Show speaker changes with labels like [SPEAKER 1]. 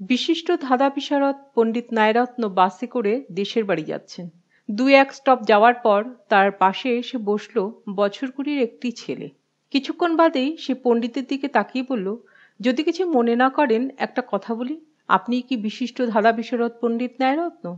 [SPEAKER 1] বিশিষ্ট ধাঁধা বিশারদ পণ্ডিত নায়রত্ন বাসে করে দেশের বাড়ি যাচ্ছেন। দু এক স্টপ যাওয়ার পর তার পাশে এসে বসল বছর কুড়ির একটি ছেলে। কিছুক্ষণ বাদেই সে পণ্ডিতের দিকে তাকিয়ে বলল, যদি কিছু মনে না করেন, একটা কথা বলি। আপনি কি বিশিষ্ট ধাঁধা বিশারদ পণ্ডিত নায়রত্ন